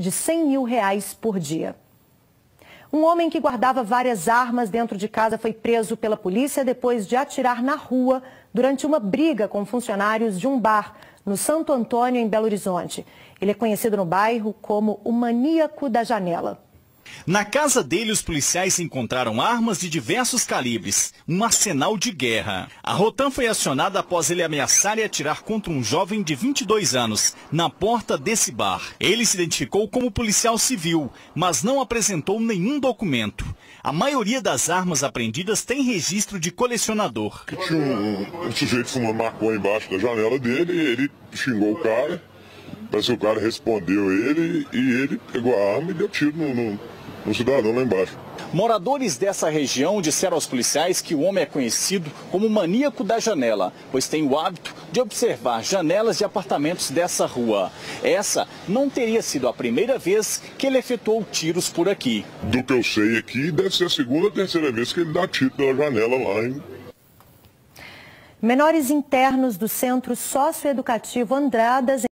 de 100 mil reais por dia. Um homem que guardava várias armas dentro de casa foi preso pela polícia depois de atirar na rua durante uma briga com funcionários de um bar no Santo Antônio, em Belo Horizonte. Ele é conhecido no bairro como o maníaco da janela. Na casa dele, os policiais encontraram armas de diversos calibres, um arsenal de guerra. A Rotan foi acionada após ele ameaçar e atirar contra um jovem de 22 anos, na porta desse bar. Ele se identificou como policial civil, mas não apresentou nenhum documento. A maioria das armas apreendidas tem registro de colecionador. Tinha um, um sujeito fumando maconha embaixo da janela dele, ele xingou o cara, mas o cara respondeu ele e ele pegou a arma e deu tiro no, no no cidadão lá embaixo. Moradores dessa região disseram aos policiais que o homem é conhecido como maníaco da janela, pois tem o hábito de observar janelas de apartamentos dessa rua. Essa não teria sido a primeira vez que ele efetuou tiros por aqui. Do que eu sei aqui, deve ser a segunda ou terceira vez que ele dá tiro pela janela lá, hein? Menores internos do Centro Socioeducativo Andradas